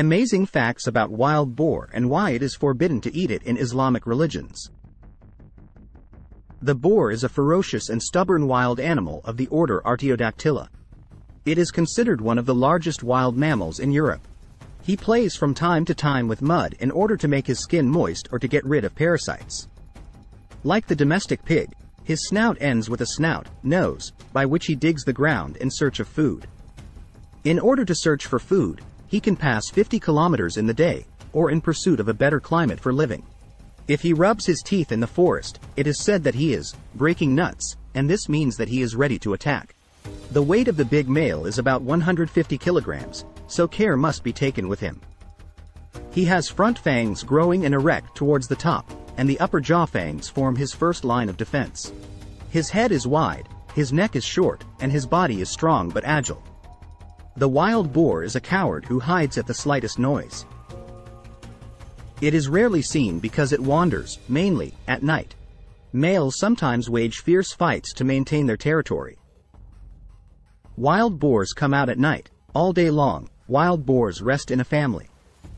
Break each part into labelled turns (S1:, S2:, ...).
S1: Amazing facts about wild boar and why it is forbidden to eat it in Islamic religions. The boar is a ferocious and stubborn wild animal of the order Artiodactyla. It is considered one of the largest wild mammals in Europe. He plays from time to time with mud in order to make his skin moist or to get rid of parasites. Like the domestic pig, his snout ends with a snout, nose, by which he digs the ground in search of food. In order to search for food, he can pass 50 kilometers in the day, or in pursuit of a better climate for living. If he rubs his teeth in the forest, it is said that he is breaking nuts, and this means that he is ready to attack. The weight of the big male is about 150 kilograms, so care must be taken with him. He has front fangs growing and erect towards the top, and the upper jaw fangs form his first line of defense. His head is wide, his neck is short, and his body is strong but agile. The wild boar is a coward who hides at the slightest noise. It is rarely seen because it wanders, mainly, at night. Males sometimes wage fierce fights to maintain their territory. Wild boars come out at night. All day long, wild boars rest in a family.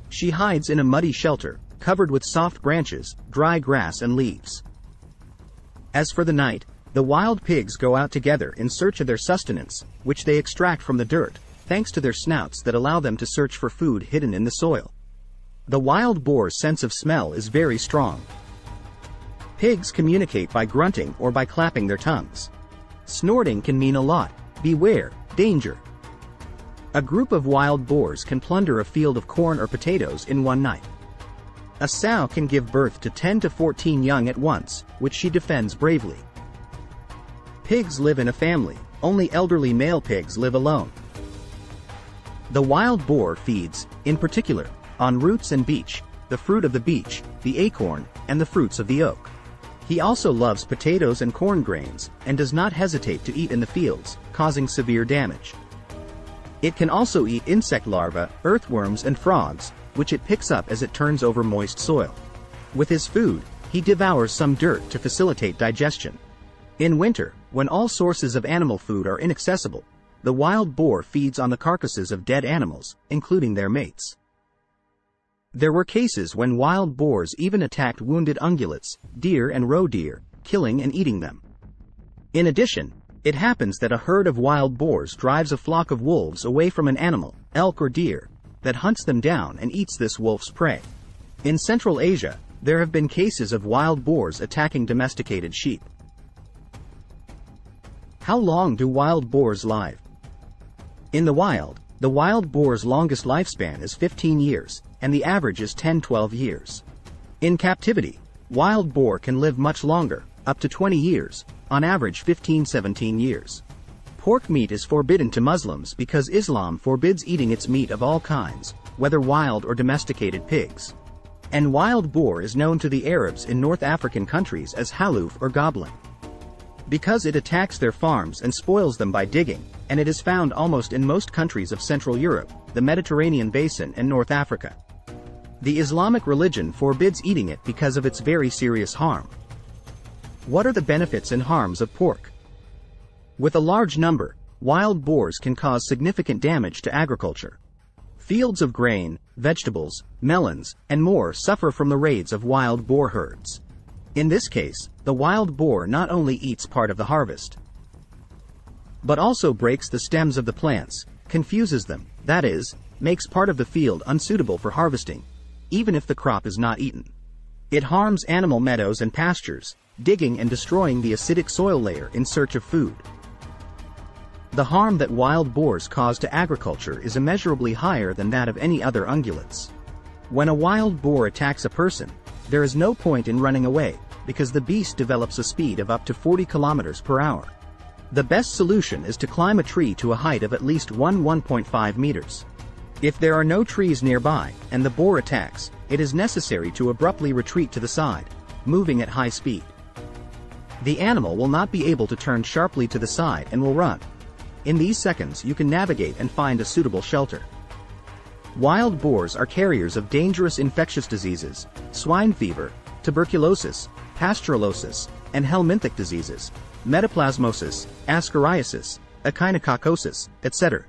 S1: She hides in a muddy shelter, covered with soft branches, dry grass and leaves. As for the night, the wild pigs go out together in search of their sustenance, which they extract from the dirt, thanks to their snouts that allow them to search for food hidden in the soil. The wild boar's sense of smell is very strong. Pigs communicate by grunting or by clapping their tongues. Snorting can mean a lot. Beware, danger. A group of wild boars can plunder a field of corn or potatoes in one night. A sow can give birth to 10 to 14 young at once, which she defends bravely. Pigs live in a family, only elderly male pigs live alone. The wild boar feeds, in particular, on roots and beech, the fruit of the beech, the acorn, and the fruits of the oak. He also loves potatoes and corn grains, and does not hesitate to eat in the fields, causing severe damage. It can also eat insect larvae, earthworms and frogs, which it picks up as it turns over moist soil. With his food, he devours some dirt to facilitate digestion. In winter, when all sources of animal food are inaccessible, the wild boar feeds on the carcasses of dead animals, including their mates. There were cases when wild boars even attacked wounded ungulates, deer and roe deer, killing and eating them. In addition, it happens that a herd of wild boars drives a flock of wolves away from an animal, elk or deer, that hunts them down and eats this wolf's prey. In Central Asia, there have been cases of wild boars attacking domesticated sheep. How long do wild boars live? In the wild, the wild boar's longest lifespan is 15 years, and the average is 10-12 years. In captivity, wild boar can live much longer, up to 20 years, on average 15-17 years. Pork meat is forbidden to Muslims because Islam forbids eating its meat of all kinds, whether wild or domesticated pigs. And wild boar is known to the Arabs in North African countries as haloof or goblin. Because it attacks their farms and spoils them by digging, and it is found almost in most countries of Central Europe, the Mediterranean basin and North Africa. The Islamic religion forbids eating it because of its very serious harm. What are the benefits and harms of pork? With a large number, wild boars can cause significant damage to agriculture. Fields of grain, vegetables, melons, and more suffer from the raids of wild boar herds. In this case, the wild boar not only eats part of the harvest, but also breaks the stems of the plants, confuses them, that is, makes part of the field unsuitable for harvesting, even if the crop is not eaten. It harms animal meadows and pastures, digging and destroying the acidic soil layer in search of food. The harm that wild boars cause to agriculture is immeasurably higher than that of any other ungulates. When a wild boar attacks a person, there is no point in running away, because the beast develops a speed of up to 40 kilometers per hour. The best solution is to climb a tree to a height of at least 1 1.5 meters. If there are no trees nearby, and the boar attacks, it is necessary to abruptly retreat to the side, moving at high speed. The animal will not be able to turn sharply to the side and will run. In these seconds you can navigate and find a suitable shelter. Wild boars are carriers of dangerous infectious diseases, swine fever, tuberculosis, pasteurellosis, and helminthic diseases, metaplasmosis, ascariasis, echinococcosis, etc.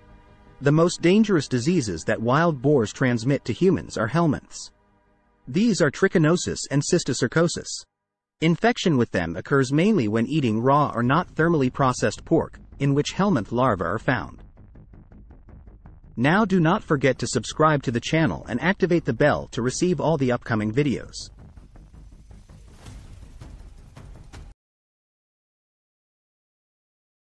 S1: The most dangerous diseases that wild boars transmit to humans are helminths. These are trichinosis and cysticercosis. Infection with them occurs mainly when eating raw or not thermally processed pork, in which helminth larvae are found. Now do not forget to subscribe to the channel and activate the bell to receive all the upcoming videos.